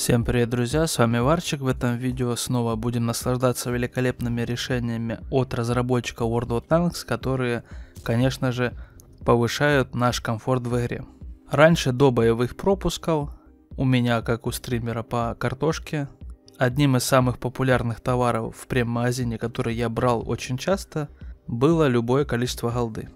Всем привет, друзья, с вами Варчик. В этом видео снова будем наслаждаться великолепными решениями от разработчика World of Tanks, которые, конечно же, повышают наш комфорт в игре. Раньше, до боевых пропусков, у меня, как у стримера по картошке, одним из самых популярных товаров в прем-магазине, который я брал очень часто, было любое количество голды.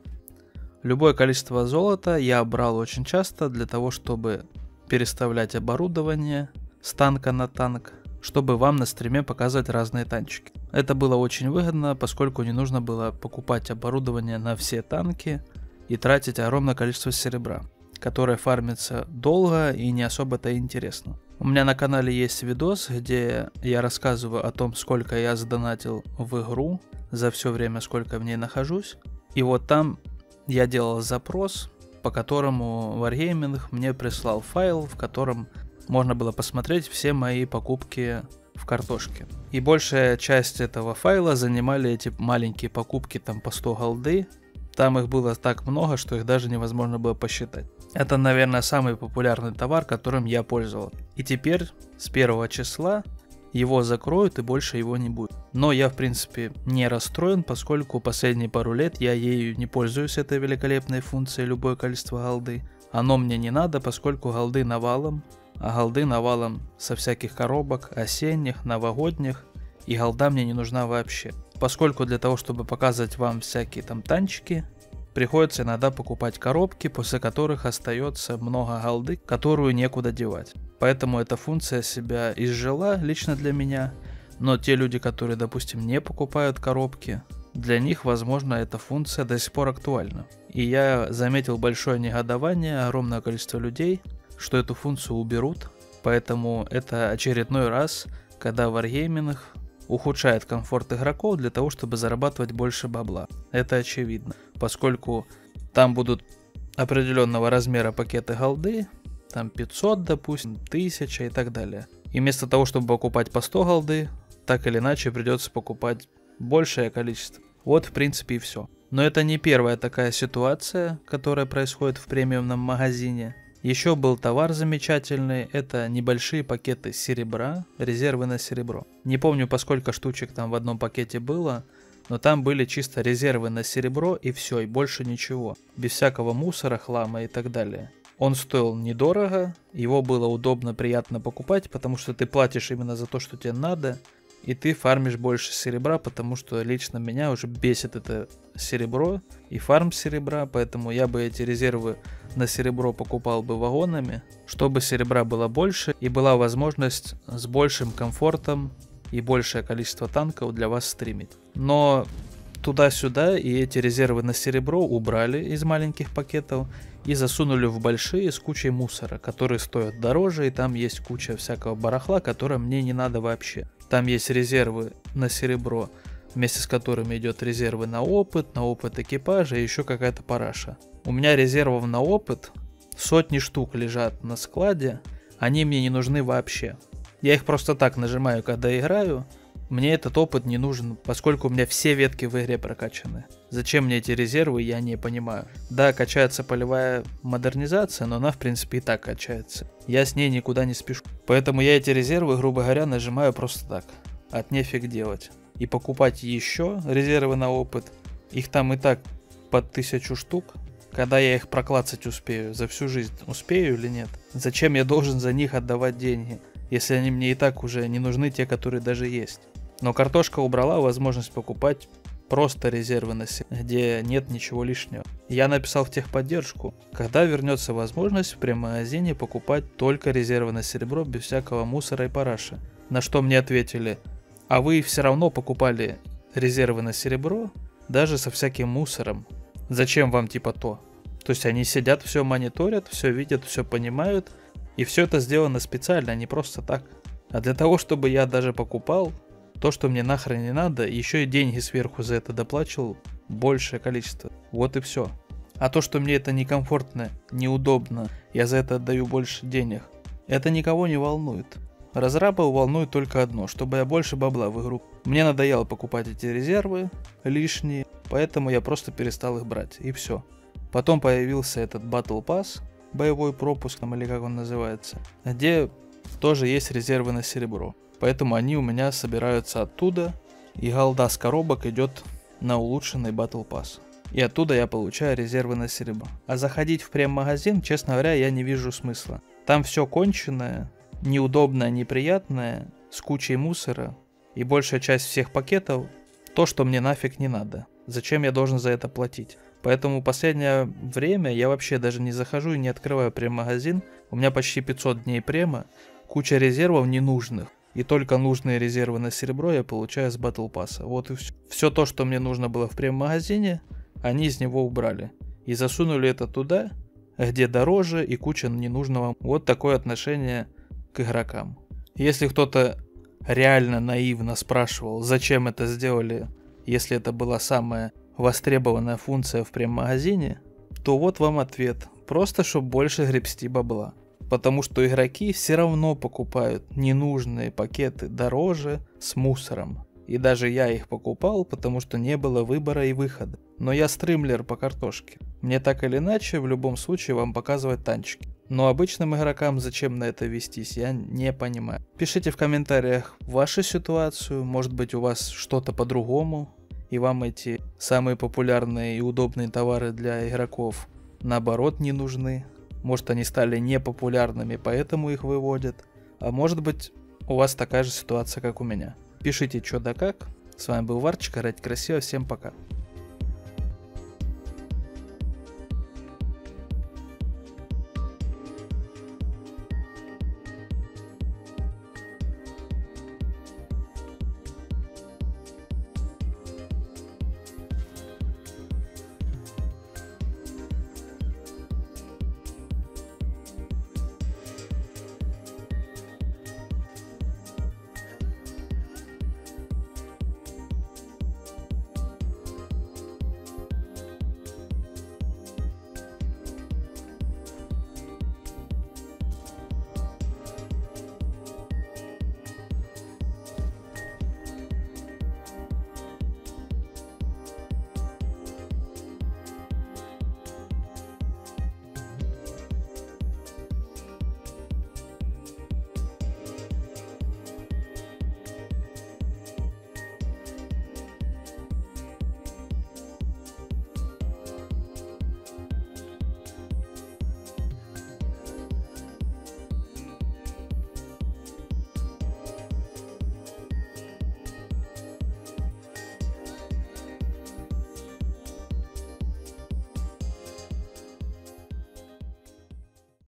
Любое количество золота я брал очень часто для того, чтобы переставлять оборудование с танка на танк, чтобы вам на стриме показывать разные танчики. Это было очень выгодно, поскольку не нужно было покупать оборудование на все танки и тратить огромное количество серебра, которое фармится долго и не особо-то интересно. У меня на канале есть видос, где я рассказываю о том, сколько я задонатил в игру за все время, сколько в ней нахожусь. И вот там я делал запрос, по которому Wargaming мне прислал файл, в котором можно было посмотреть все мои покупки в картошке. И большая часть этого файла занимали эти маленькие покупки там по 100 голды. Там их было так много, что их даже невозможно было посчитать. Это, наверное, самый популярный товар, которым я пользовал. И теперь с первого числа его закроют и больше его не будет. Но я, в принципе, не расстроен, поскольку последние пару лет я ею не пользуюсь этой великолепной функцией любое количество голды. Оно мне не надо, поскольку голды навалом, а голды навалом со всяких коробок, осенних, новогодних, и голда мне не нужна вообще. Поскольку для того, чтобы показывать вам всякие там танчики, приходится иногда покупать коробки, после которых остается много голды, которую некуда девать. Поэтому эта функция себя изжила лично для меня, но те люди, которые, допустим, не покупают коробки, для них, возможно, эта функция до сих пор актуальна. И я заметил большое негодование, огромное количество людей, что эту функцию уберут, поэтому это очередной раз, когда Wargaming ухудшает комфорт игроков для того, чтобы зарабатывать больше бабла. Это очевидно, поскольку там будут определенного размера пакеты голды, там 500, допустим, 1000 и так далее. И вместо того, чтобы покупать по 100 голды, так или иначе придется покупать большее количество. Вот, в принципе, и все. Но это не первая такая ситуация, которая происходит в премиумном магазине. Еще был товар замечательный, это небольшие пакеты серебра, резервы на серебро. Не помню, по сколько штучек там в одном пакете было, но там были чисто резервы на серебро и все, и больше ничего. Без всякого мусора, хлама и так далее. Он стоил недорого, его было удобно, приятно покупать, потому что ты платишь именно за то, что тебе надо, и ты фармишь больше серебра, потому что лично меня уже бесит это серебро и фарм серебра, поэтому я бы эти резервы на серебро покупал бы вагонами, чтобы серебра было больше и была возможность с большим комфортом и большее количество танков для вас стримить. Но туда-сюда и эти резервы на серебро убрали из маленьких пакетов и засунули в большие с кучей мусора, которые стоят дороже, и там есть куча всякого барахла, которое мне не надо вообще. Там есть резервы на серебро, вместе с которыми идет резервы на опыт, на опыт экипажа и еще какая-то параша. У меня резервов на опыт сотни штук лежат на складе, они мне не нужны вообще. Я их просто так нажимаю, когда играю, мне этот опыт не нужен, поскольку у меня все ветки в игре прокачаны. Зачем мне эти резервы, я не понимаю. Да, качается полевая модернизация, но она в принципе и так качается. Я с ней никуда не спешу. Поэтому я эти резервы, грубо говоря, нажимаю просто так. От нефиг делать. И покупать еще резервы на опыт. Их там и так под тысячу штук. Когда я их проклацать успею, за всю жизнь успею или нет? Зачем я должен за них отдавать деньги, если они мне и так уже не нужны, те, которые даже есть? Но картошка убрала возможность покупать просто резервы на себе, где нет ничего лишнего. Я написал в техподдержку, когда вернется возможность в прем-магазине покупать только резервы на серебро без всякого мусора и параша. На что мне ответили, а вы все равно покупали резервы на серебро, даже со всяким мусором. Зачем вам типа то? То есть они сидят, все мониторят, все видят, все понимают, и все это сделано специально, а не просто так. А для того, чтобы я даже покупал, то, что мне нахрен не надо, еще и деньги сверху за это доплачивал большее количество. Вот и все. А то, что мне это некомфортно, неудобно, я за это отдаю больше денег, это никого не волнует. Разрабов волнует только одно, чтобы я больше бабла в игру. Мне надоело покупать эти резервы лишние, поэтому я просто перестал их брать, и все. Потом появился этот Battle Pass, боевой пропуск, там, или как он называется, где тоже есть резервы на серебро. Поэтому они у меня собираются оттуда, и голда с коробок идет на улучшенный Battle Pass. И оттуда я получаю резервы на серебро. А заходить в прем-магазин, честно говоря, я не вижу смысла. Там все конченое, неудобное, неприятное, с кучей мусора. И большая часть всех пакетов то, что мне нафиг не надо. Зачем я должен за это платить? Поэтому последнее время я вообще даже не захожу и не открываю прем-магазин. У меня почти 500 дней према, куча резервов ненужных. И только нужные резервы на серебро я получаю с Battle Pass. Вот и все. Все то, что мне нужно было в прем-магазине, они из него убрали. И засунули это туда, где дороже и куча ненужного. Вот такое отношение к игрокам. Если кто-то реально наивно спрашивал, зачем это сделали, если это была самая востребованная функция в прем-магазине, то вот вам ответ. Просто, чтобы больше гребсти бабла. Потому что игроки все равно покупают ненужные пакеты дороже с мусором. И даже я их покупал, потому что не было выбора и выхода. Но я стримлер по картошке. Мне так или иначе в любом случае вам показывать танчики. Но обычным игрокам зачем на это вестись, я не понимаю. Пишите в комментариях вашу ситуацию, может быть у вас что-то по-другому, и вам эти самые популярные и удобные товары для игроков наоборот не нужны. Может они стали непопулярными, поэтому их выводят. А может быть у вас такая же ситуация, как у меня. Пишите что да как. С вами был Варчик, играть красиво, всем пока.